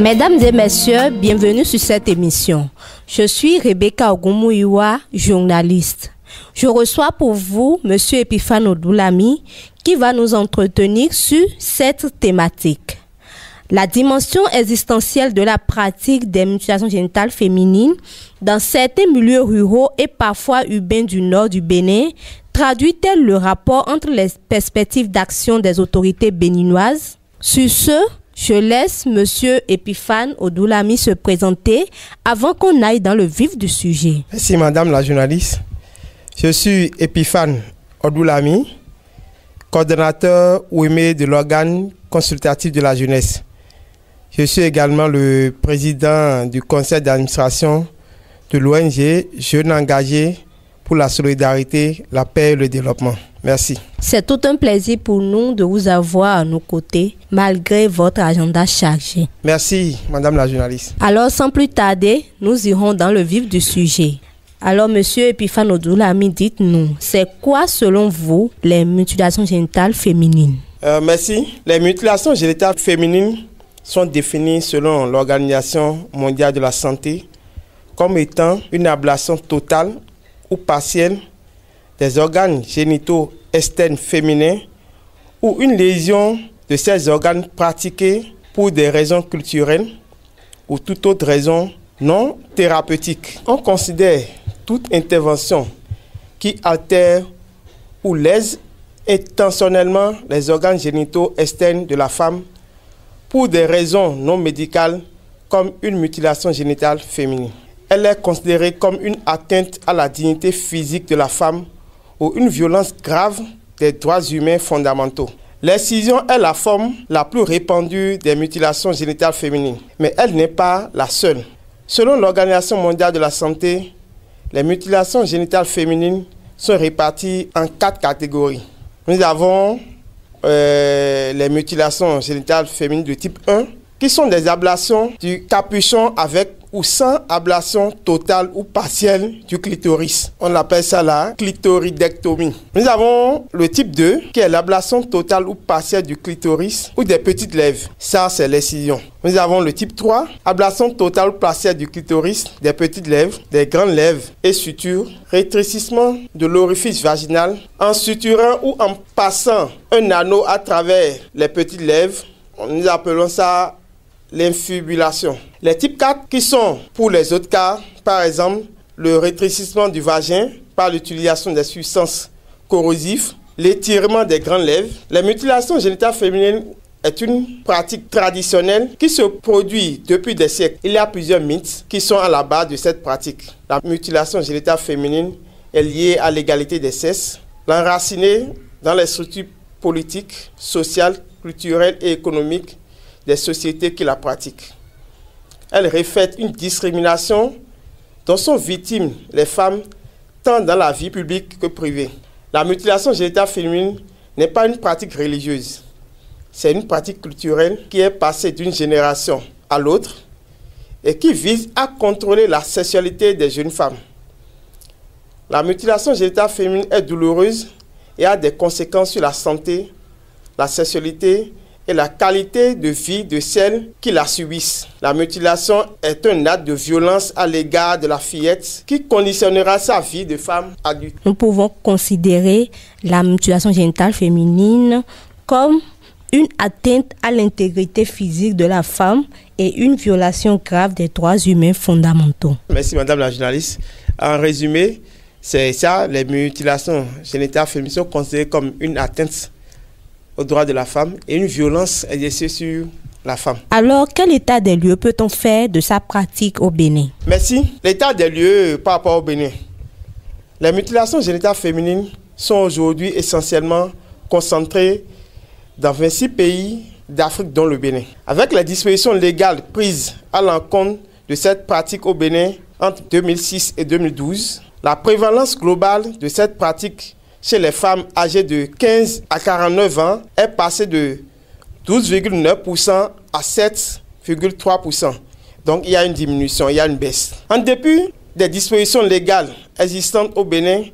Mesdames et messieurs, bienvenue sur cette émission. Je suis Rebecca Ogumuiwa, journaliste. Je reçois pour vous Monsieur Epiphane Odoulami qui va nous entretenir sur cette thématique. La dimension existentielle de la pratique des mutilations génitales féminines dans certains milieux ruraux et parfois urbains du nord du Bénin traduit-elle le rapport entre les perspectives d'action des autorités béninoises Sur ce, je laisse Monsieur Epiphane Odoulami se présenter avant qu'on aille dans le vif du sujet. Merci Madame la journaliste. Je suis Epiphane Odoulami, coordonnateur OUME de l'organe consultatif de la jeunesse. Je suis également le président du conseil d'administration de l'ONG Jeunes engagés pour la solidarité, la paix et le développement. Merci. C'est tout un plaisir pour nous de vous avoir à nos côtés, malgré votre agenda chargé. Merci, Madame la journaliste. Alors, sans plus tarder, nous irons dans le vif du sujet. Alors, Monsieur Epiphane Odoulami, dites-nous, c'est quoi, selon vous, les mutilations génitales féminines? Euh, Merci. Les mutilations génitales féminines sont définies selon l'Organisation mondiale de la santé comme étant une ablation totale ou des organes génitaux externes féminins ou une lésion de ces organes pratiqués pour des raisons culturelles ou toute autre raison non thérapeutique. On considère toute intervention qui altère ou lèse intentionnellement les organes génitaux externes de la femme pour des raisons non médicales comme une mutilation génitale féminine. Elle est considérée comme une atteinte à la dignité physique de la femme ou une violence grave des droits humains fondamentaux. L'excision est la forme la plus répandue des mutilations génitales féminines, mais elle n'est pas la seule. Selon l'Organisation mondiale de la santé, les mutilations génitales féminines sont réparties en quatre catégories. Nous avons euh, les mutilations génitales féminines de type 1, qui sont des ablations du capuchon avec ou sans ablation totale ou partielle du clitoris. On appelle ça la clitoridectomie. Nous avons le type 2 qui est l'ablation totale ou partielle du clitoris ou des petites lèvres. Ça, c'est l'excision. Nous avons le type 3, ablation totale ou partielle du clitoris, des petites lèvres, des grandes lèvres et sutures, rétrécissement de l'orifice vaginal en suturant ou en passant un anneau à travers les petites lèvres. Nous appelons ça l'infibulation. Les types 4 qui sont pour les autres cas, par exemple, le rétrécissement du vagin par l'utilisation des substances corrosives, l'étirement des grandes lèvres. La mutilation génitale féminine est une pratique traditionnelle qui se produit depuis des siècles. Il y a plusieurs mythes qui sont à la base de cette pratique. La mutilation génitale féminine est liée à l'égalité des sexes, l'enraciné dans les structures politiques, sociales, culturelles et économiques des sociétés qui la pratiquent. Elle reflète une discrimination dont sont victimes les femmes tant dans la vie publique que privée. La mutilation génitale féminine n'est pas une pratique religieuse. C'est une pratique culturelle qui est passée d'une génération à l'autre et qui vise à contrôler la sexualité des jeunes femmes. La mutilation génitale féminine est douloureuse et a des conséquences sur la santé, la sexualité et la qualité de vie de celles qui la subissent. La mutilation est un acte de violence à l'égard de la fillette qui conditionnera sa vie de femme adulte. Nous pouvons considérer la mutilation génitale féminine comme une atteinte à l'intégrité physique de la femme et une violation grave des droits humains fondamentaux. Merci Madame la journaliste. En résumé, c'est ça, les mutilations génitales féminines sont considérées comme une atteinte aux droits de la femme et une violence exercée sur la femme. Alors, quel état des lieux peut-on faire de sa pratique au Bénin? Merci. L'état des lieux par rapport au Bénin. Les mutilations génitales féminines sont aujourd'hui essentiellement concentrées dans 26 pays d'Afrique, dont le Bénin. Avec les dispositions légales prises à l'encontre de cette pratique au Bénin entre 2006 et 2012, la prévalence globale de cette pratique chez les femmes âgées de 15 à 49 ans est passée de 12,9% à 7,3%. Donc il y a une diminution, il y a une baisse. En dépit des dispositions légales existantes au Bénin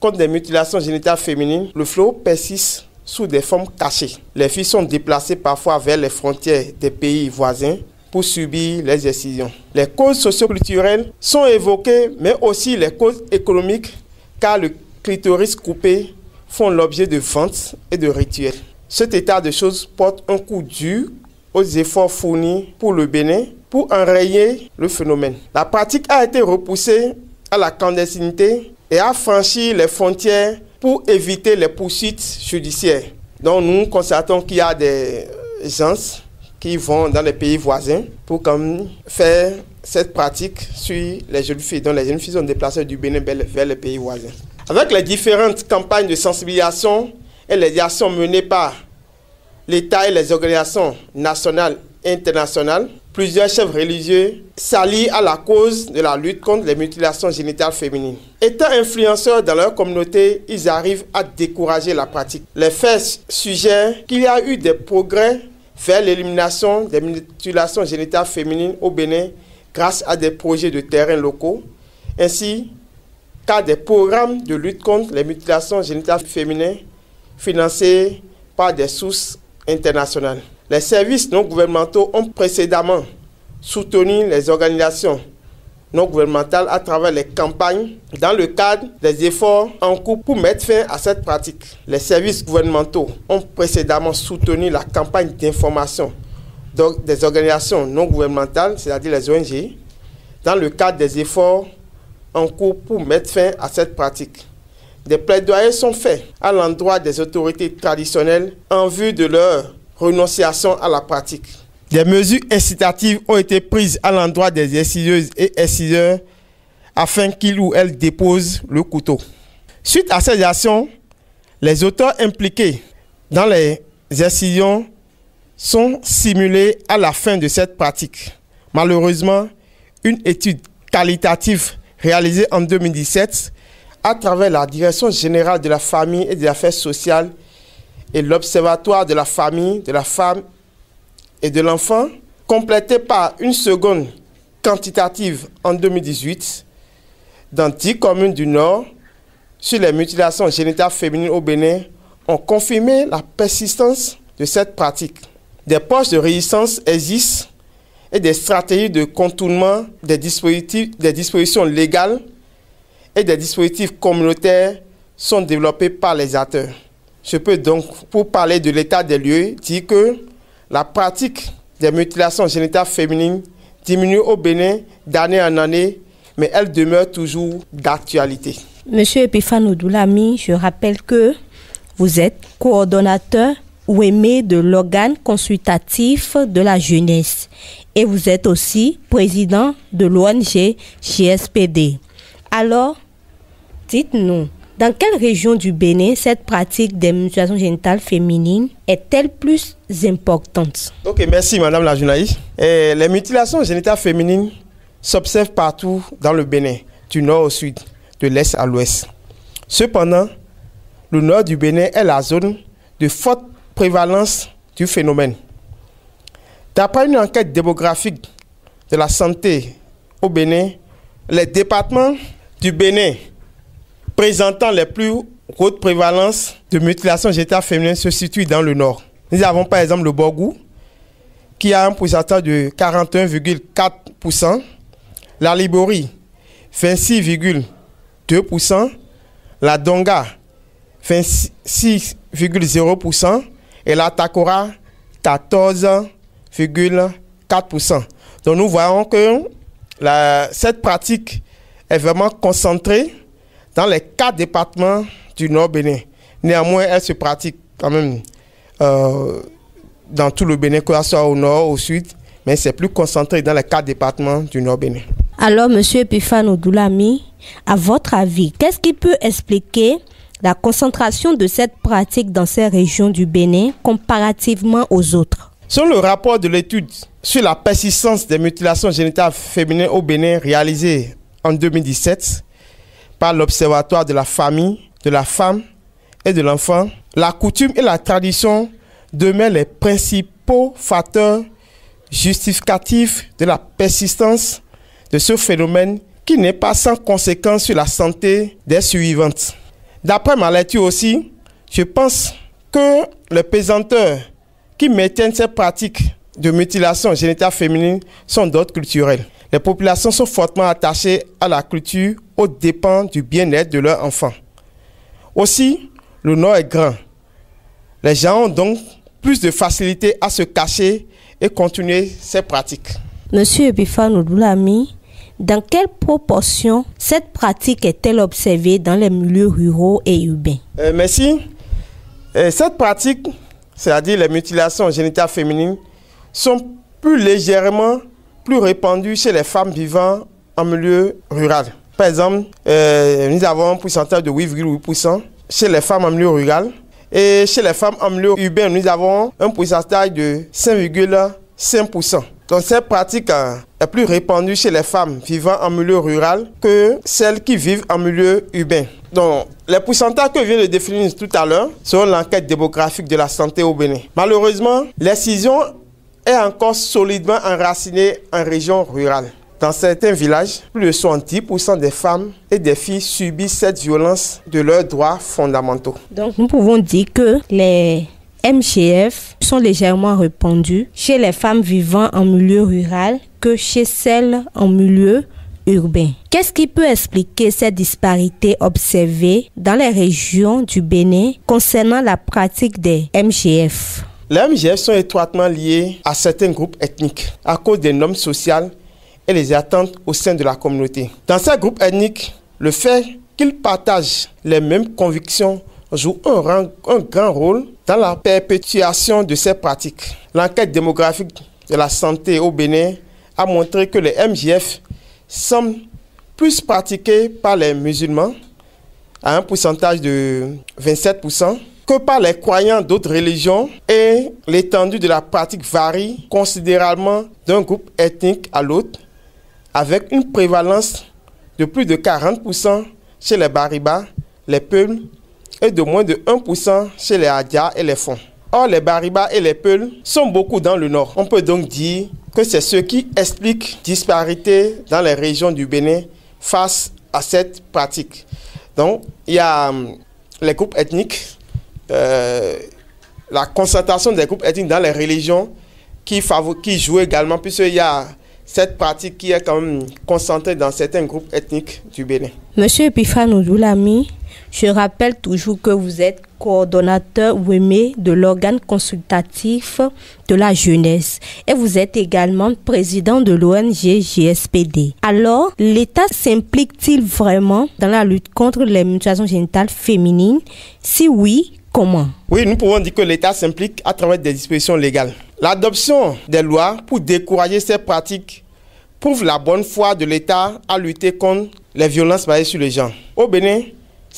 contre les mutilations génitales féminines, le flot persiste sous des formes cachées. Les filles sont déplacées parfois vers les frontières des pays voisins pour subir les décisions. Les causes socioculturelles sont évoquées, mais aussi les causes économiques, car le clitoris coupé font l'objet de ventes et de rituels. Cet état de choses porte un coup dur aux efforts fournis pour le Bénin pour enrayer le phénomène. La pratique a été repoussée à la clandestinité et a franchi les frontières pour éviter les poursuites judiciaires. Donc nous constatons qu'il y a des gens qui vont dans les pays voisins pour faire cette pratique sur les jeunes filles. Donc les jeunes filles sont déplacées du Bénin vers les pays voisins. Avec les différentes campagnes de sensibilisation et les actions menées par l'État et les organisations nationales et internationales, plusieurs chefs religieux s'allient à la cause de la lutte contre les mutilations génitales féminines. Étant influenceurs dans leur communauté, ils arrivent à décourager la pratique. Les faits suggèrent qu'il y a eu des progrès vers l'élimination des mutilations génitales féminines au Bénin grâce à des projets de terrain locaux, ainsi qu'à des programmes de lutte contre les mutilations génitales féminines financés par des sources internationales. Les services non gouvernementaux ont précédemment soutenu les organisations non gouvernementales à travers les campagnes dans le cadre des efforts en cours pour mettre fin à cette pratique. Les services gouvernementaux ont précédemment soutenu la campagne d'information des organisations non gouvernementales, c'est-à-dire les ONG, dans le cadre des efforts en cours pour mettre fin à cette pratique. Des plaidoyers sont faits à l'endroit des autorités traditionnelles en vue de leur renonciation à la pratique. Des mesures incitatives ont été prises à l'endroit des inciseuses et inciseurs afin qu'ils ou elles déposent le couteau. Suite à ces actions, les auteurs impliqués dans les incisions sont simulés à la fin de cette pratique. Malheureusement, une étude qualitative réalisée en 2017 à travers la Direction générale de la famille et des affaires sociales et l'Observatoire de la famille, de la femme et de l'enfant, complété par une seconde quantitative en 2018 dans 10 communes du Nord sur les mutilations génitales féminines au Bénin, ont confirmé la persistance de cette pratique. Des poches de résistance existent et des stratégies de contournement des, dispositions légales et des dispositifs communautaires sont développés par les acteurs. Je peux donc, pour parler de l'état des lieux, dire que la pratique des mutilations génitales féminines diminue au Bénin d'année en année, mais elle demeure toujours d'actualité. Monsieur Epiphane Odoulami, je rappelle que vous êtes coordonnateur ou aimé de l'organe consultatif de la jeunesse et vous êtes aussi président de l'ONG JSPD. Alors, dites-nous, dans quelle région du Bénin cette pratique des mutilations génitales féminines est-elle plus importante? Ok, merci Madame la journaliste. les mutilations génitales féminines s'observent partout dans le Bénin, du nord au sud, de l'est à l'ouest. Cependant, le nord du Bénin est la zone de forte prévalence du phénomène. D'après une enquête démographique de la santé au Bénin, les départements du Bénin présentant les plus hautes prévalences de mutilation génitale féminine se situent dans le nord. Nous avons par exemple le Borgou, qui a un pourcentage de 41,4%, la Liborie, 26,2%, la Donga, 26,0%, et la Takora, 14,4%. Donc nous voyons que cette pratique est vraiment concentrée dans les quatre départements du Nord Bénin. Néanmoins, elle se pratique quand même euh, dans tout le Bénin, que ce soit au nord, au sud, mais c'est plus concentré dans les quatre départements du Nord Bénin. Alors, Monsieur Epiphane Odoulami, à votre avis, qu'est-ce qui peut expliquer la concentration de cette pratique dans ces régions du Bénin comparativement aux autres Selon le rapport de l'étude sur la persistance des mutilations génitales féminines au Bénin réalisé en 2017, par l'Observatoire de la famille, de la femme et de l'enfant, la coutume et la tradition demeurent les principaux facteurs justificatifs de la persistance de ce phénomène qui n'est pas sans conséquence sur la santé des survivantes. D'après ma lecture aussi, je pense que les pesanteurs qui maintiennent ces pratiques de mutilation génitale féminine sont d'autres culturels. Les populations sont fortement attachées à la culture aux dépens du bien-être de leurs enfants. Aussi, le Nord est grand. Les gens ont donc plus de facilité à se cacher et continuer ces pratiques. Monsieur Odoulami, dans quelle proportion cette pratique est-elle observée dans les milieux ruraux et urbains? Euh, Merci. Euh, cette pratique, c'est-à-dire les mutilations génitales féminines, sont plus légèrement plus répandues chez les femmes vivant en milieu rural. Par exemple, euh, nous avons un pourcentage de 8,8% chez les femmes en milieu rural. Et chez les femmes en milieu urbain, nous avons un pourcentage de 5,5%. Donc cette pratique hein, est plus répandue chez les femmes vivant en milieu rural que celles qui vivent en milieu urbain. Donc les pourcentages que je viens de définir tout à l'heure sont l'enquête démographique de la santé au Bénin. Malheureusement, l'excision est encore solidement enracinée en région rurale. Dans certains villages, plus de 70% des femmes et des filles subissent cette violence de leurs droits fondamentaux. Donc nous pouvons dire que les MGF sont légèrement répandus chez les femmes vivant en milieu rural que chez celles en milieu urbain. Qu'est-ce qui peut expliquer cette disparité observée dans les régions du Bénin concernant la pratique des MGF Les MGF sont étroitement liés à certains groupes ethniques à cause des normes sociales et les attentes au sein de la communauté. Dans ces groupes ethniques, le fait qu'ils partagent les mêmes convictions joue un, grand rôle dans la perpétuation de ces pratiques. L'enquête démographique de la santé au Bénin a montré que les MJF semblent plus pratiqués par les musulmans, à un pourcentage de 27%, que par les croyants d'autres religions et l'étendue de la pratique varie considérablement d'un groupe ethnique à l'autre, avec une prévalence de plus de 40% chez les Bariba, les Peuls et de moins de 1% chez les Adia et les Fonds. Or, les Bariba et les Peuls sont beaucoup dans le nord. On peut donc dire que c'est ce qui explique disparité dans les régions du Bénin face à cette pratique. Donc, il y a hum, les groupes ethniques, euh, la concentration des groupes ethniques dans les religions qui, qui joue également, puisqu'il y a cette pratique qui est quand même concentrée dans certains groupes ethniques du Bénin. Monsieur Epiphane Doulami, je rappelle toujours que vous êtes coordonnateur OUEME de l'organe consultatif de la jeunesse et vous êtes également président de l'ONG GSPD. Alors, l'État s'implique-t-il vraiment dans la lutte contre les mutations génitales féminines? Si oui, comment? Oui, nous pouvons dire que l'État s'implique à travers des dispositions légales. L'adoption des lois pour décourager ces pratiques prouve la bonne foi de l'État à lutter contre les violences basées sur les gens. Au Bénin,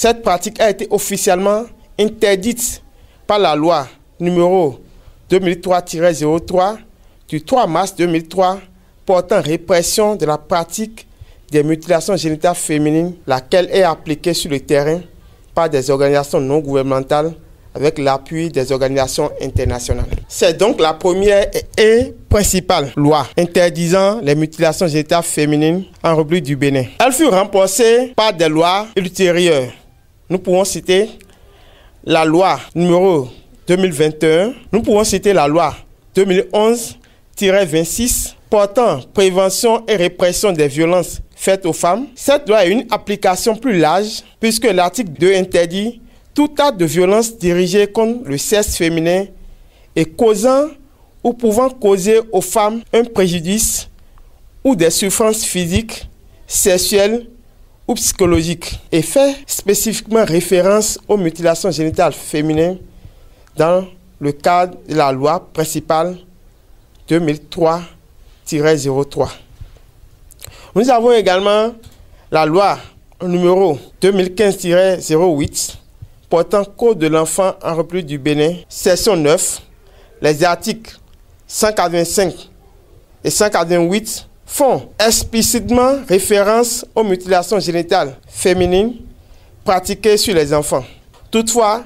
cette pratique a été officiellement interdite par la loi numéro 2003-03 du 3 mars 2003 portant répression de la pratique des mutilations génitales féminines, laquelle est appliquée sur le terrain par des organisations non gouvernementales avec l'appui des organisations internationales. C'est donc la première et principale loi interdisant les mutilations génitales féminines en République du Bénin. Elle fut remplacée par des lois ultérieures. Nous pouvons citer la loi numéro 2021. Nous pouvons citer la loi 2011-26 portant prévention et répression des violences faites aux femmes. Cette loi a une application plus large puisque l'article 2 interdit tout acte de violence dirigé contre le sexe féminin et causant ou pouvant causer aux femmes un préjudice ou des souffrances physiques, sexuelles ou psychologiques et fait spécifiquement référence aux mutilations génitales féminines dans le cadre de la loi principale 2003-03. Nous avons également la loi numéro 2015-08 portant Code de l'enfant en République du Bénin, section 9, les articles 185 et 188 font explicitement référence aux mutilations génitales féminines pratiquées sur les enfants. Toutefois,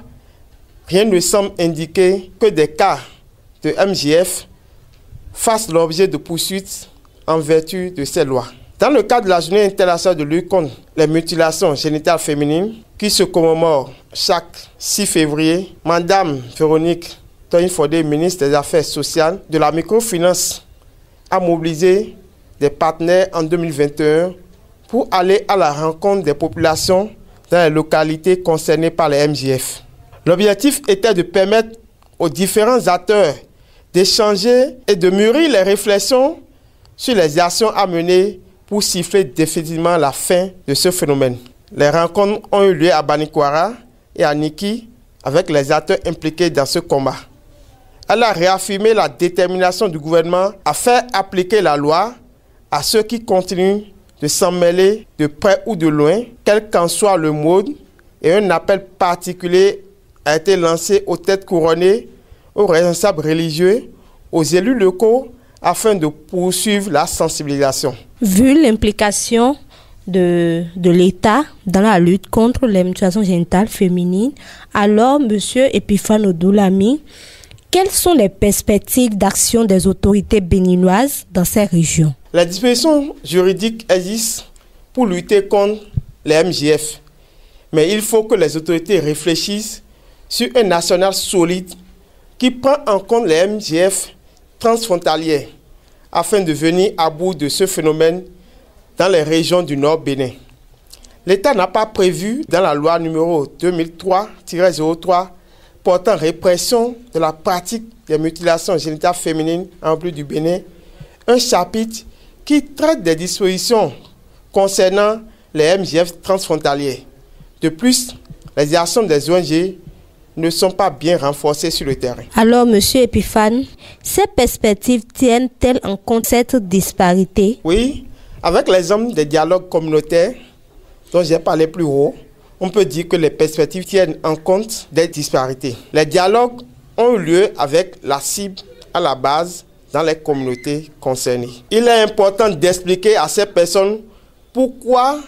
rien ne semble indiquer que des cas de MGF fassent l'objet de poursuites en vertu de ces lois. Dans le cadre de la journée internationale de lutte contre les mutilations génitales féminines, qui se commémore chaque 6 février, Madame Véronique Tony Fodé, ministre des Affaires sociales, de la microfinance, a mobilisé des partenaires en 2021 pour aller à la rencontre des populations dans les localités concernées par les MJF. L'objectif était de permettre aux différents acteurs d'échanger et de mûrir les réflexions sur les actions à mener pour siffler définitivement la fin de ce phénomène. Les rencontres ont eu lieu à Banikwara et à Niki avec les acteurs impliqués dans ce combat. Elle a réaffirmé la détermination du gouvernement à faire appliquer la loi à ceux qui continuent de s'en mêler de près ou de loin, quel qu'en soit le mode, et un appel particulier a été lancé aux têtes couronnées, aux responsables religieux, aux élus locaux, afin de poursuivre la sensibilisation. Vu l'implication de, l'État dans la lutte contre les mutilations génitales féminines, alors M. Epiphane Odoulami, quelles sont les perspectives d'action des autorités béninoises dans ces régions? Les dispositions juridiques existent pour lutter contre les MGF, mais il faut que les autorités réfléchissent sur un national solide qui prend en compte les MGF transfrontaliers afin de venir à bout de ce phénomène dans les régions du Nord Bénin. L'État n'a pas prévu dans la loi numéro 2003-03 portant répression de la pratique des mutilations génitales féminines en plus du Bénin un chapitre qui traite des dispositions concernant les MGF transfrontaliers. De plus, les actions des ONG ne sont pas bien renforcées sur le terrain. Alors, Monsieur Epiphane, ces perspectives tiennent-elles en compte cette disparité? Oui, avec l'exemple des dialogues communautaires dont j'ai parlé plus haut, on peut dire que les perspectives tiennent en compte des disparités. Les dialogues ont eu lieu avec la cible à la base dans les communautés concernées. Il est important d'expliquer à ces personnes pourquoi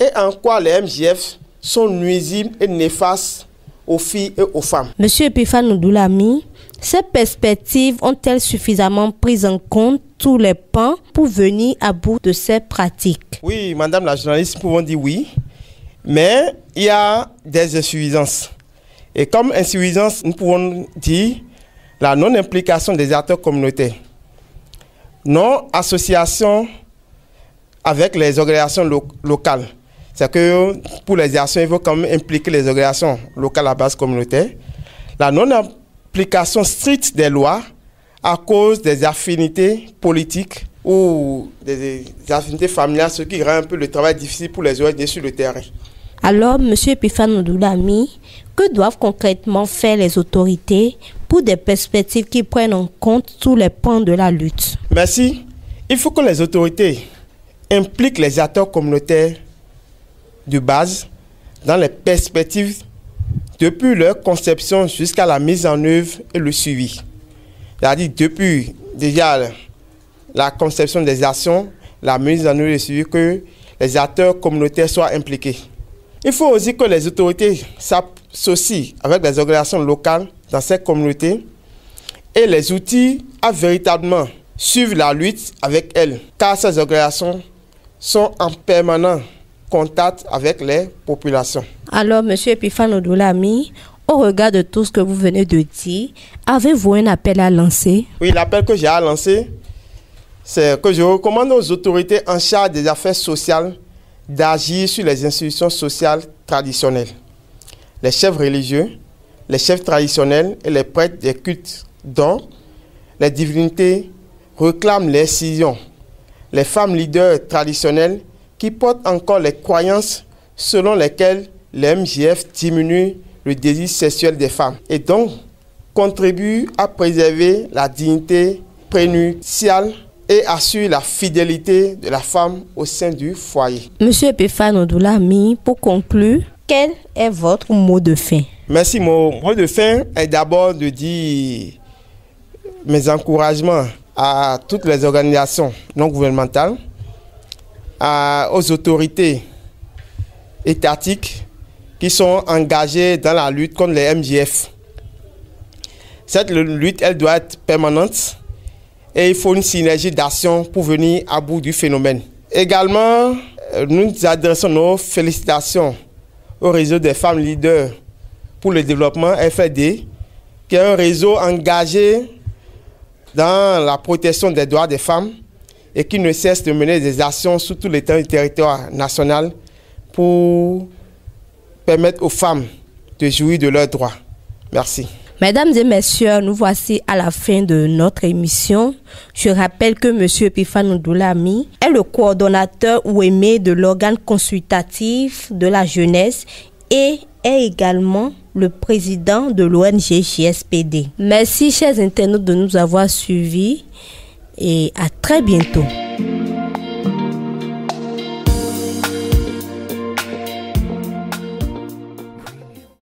et en quoi les MGF sont nuisibles et néfastes aux filles et aux femmes. Monsieur Epiphane Doulami, ces perspectives ont-elles suffisamment pris en compte tous les pans pour venir à bout de ces pratiques? Oui, Madame la journaliste, nous pouvons dire oui, mais il y a des insuffisances. Et comme insuffisance, nous pouvons dire la non-implication des acteurs communautaires, non-association avec les organisations locales. C'est que pour les actions, il faut quand même impliquer les organisations locales à base communautaire. La non-application stricte des lois à cause des affinités politiques ou des, affinités familiales, ce qui rend un peu le travail difficile pour les ONG sur le terrain. Alors, M. Epiphane Ndoulami, que doivent concrètement faire les autorités des perspectives qui prennent en compte tous les points de la lutte Merci. Il faut que les autorités impliquent les acteurs communautaires de base dans les perspectives depuis leur conception jusqu'à la mise en œuvre et le suivi. C'est-à-dire depuis déjà la conception des actions, la mise en œuvre et le suivi, que les acteurs communautaires soient impliqués. Il faut aussi que les autorités s'associent avec les organisations locales dans ces communautés et les outils à véritablement suivre la lutte avec elles, car ces organisations sont en permanent contact avec les populations. Alors, M. Epiphane Odoulami, au regard de tout ce que vous venez de dire, avez-vous un appel à lancer? Oui, l'appel que j'ai à lancer, c'est que je recommande aux autorités en charge des affaires sociales d'agir sur les institutions sociales traditionnelles. Les chefs religieux, les chefs traditionnels et les prêtres des cultes dont les divinités réclament l'excision. Les femmes leaders traditionnelles qui portent encore les croyances selon lesquelles les MGF diminuent le désir sexuel des femmes et donc contribuent à préserver la dignité prénuptiale et assure la fidélité de la femme au sein du foyer. Monsieur Epiphane Odoulami, pour conclure, quel est votre mot de fin? Merci. Mon mot de fin est d'abord de dire mes encouragements à toutes les organisations non gouvernementales aux autorités étatiques qui sont engagées dans la lutte contre les MGF. Cette lutte, elle doit être permanente et il faut une synergie d'action pour venir à bout du phénomène. Également, euh, nous adressons nos félicitations au réseau des femmes leaders pour le développement FED, qui est un réseau engagé dans la protection des droits des femmes et qui ne cesse de mener des actions sur tous les territoires national pour permettre aux femmes de jouir de leurs droits. Merci. Mesdames et messieurs, nous voici à la fin de notre émission. Je rappelle que M. Epifano Doulami est le coordonnateur ou aimé de l'organe consultatif de la jeunesse et est également le président de l'ONG JSPD. Merci chers internautes de nous avoir suivis et à très bientôt.